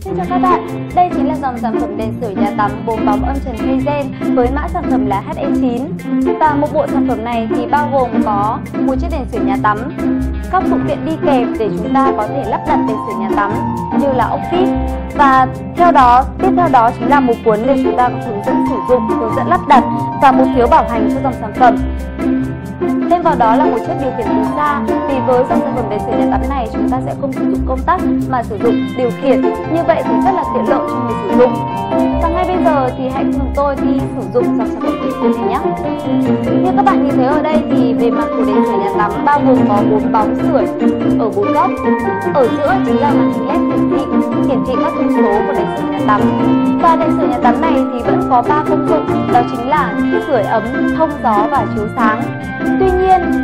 Xin chào các bạn, đây chính là dòng sản phẩm đèn sửa nhà tắm bốn bóng âm trần Keizen với mã sản phẩm là HE9 Và một bộ sản phẩm này thì bao gồm có một chiếc đèn sửa nhà tắm các phụ kiện đi kèm để chúng ta có thể lắp đặt đèn sửa nhà tắm như là ốc vít và theo đó tiếp theo đó chính là một cuốn để chúng ta có hướng dẫn sử dụng hướng dẫn lắp đặt và một phiếu bảo hành cho dòng sản phẩm. Thêm vào đó là một chiếc điều khiển từ xa Vì với dòng sản phẩm đèn sửa nhà tắm này chúng ta sẽ không sử dụng công tắc mà sử dụng điều khiển. Như vậy thì rất là tiện lợi cho người sử dụng. Và ngay bây giờ thì hãy cùng tôi đi sử dụng dòng sản phẩm đèn sửa này nhé. Như các bạn nhìn thấy ở đây thì về mặt của đèn sửa nhà tắm bao gồm có bốn bóng sưởi ở bốn góc. Ở giữa chính là màn hình led hiển thị hiển thị các thông số của đèn sửa nhà tắm và đèn sửa nhà tắm này thì vẫn có ba công dụng đó chính là sưởi ấm, thông gió và chiếu sáng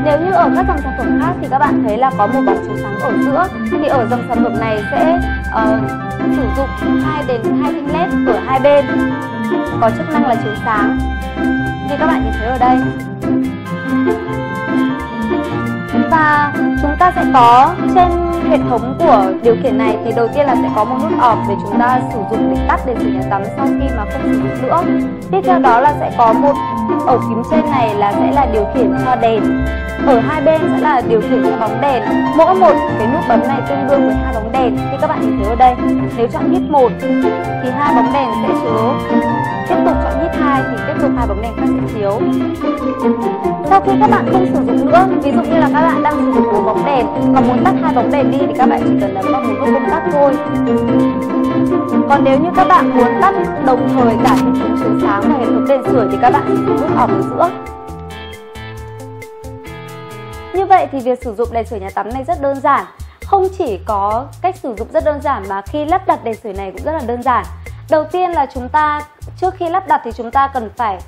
nếu như ở các dòng sản phẩm khác thì các bạn thấy là có một bóng chiếu sáng ở giữa thì ở dòng sản phẩm này sẽ uh, sử dụng hai đèn hai thanh led ở hai bên. Có chức năng là chiếu sáng. Như các bạn nhìn thấy ở đây. Và chúng ta sẽ có trên hệ thống của điều khiển này thì đầu tiên là sẽ có một nút off để chúng ta sử dụng để tắt đèn rửa nhà tắm sau khi mà không sử dụng nữa tiếp theo đó là sẽ có một ở phím trên này là sẽ là điều khiển cho đèn. Ở hai bên sẽ là điều khiển cho bóng đèn. Mỗi một cái nút bấm này tương đương với hai bóng đèn. Thì các bạn nhìn thấy ở đây, nếu chọn hit một thì hai bóng đèn sẽ chiếu. Tiếp tục chọn hit hai thì tiếp tục hai bóng đèn khác sẽ chiếu sau khi các bạn không sử dụng nữa ví dụ như là các bạn đang sử dụng một bóng đèn và muốn tắt hai bóng đèn đi thì các bạn chỉ cần nhấn vào một nút công tắc thôi. Còn nếu như các bạn muốn tắt đồng thời cả hệ thống chiếu sáng và hệ thống đèn sửa thì các bạn chỉ nút off ở giữa. Như vậy thì việc sử dụng đèn sửa nhà tắm này rất đơn giản. Không chỉ có cách sử dụng rất đơn giản mà khi lắp đặt đèn sửa này cũng rất là đơn giản. Đầu tiên là chúng ta, trước khi lắp đặt thì chúng ta cần phải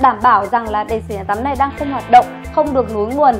đảm bảo rằng là đề sửa nhà tắm này đang không hoạt động, không được nối nguồn.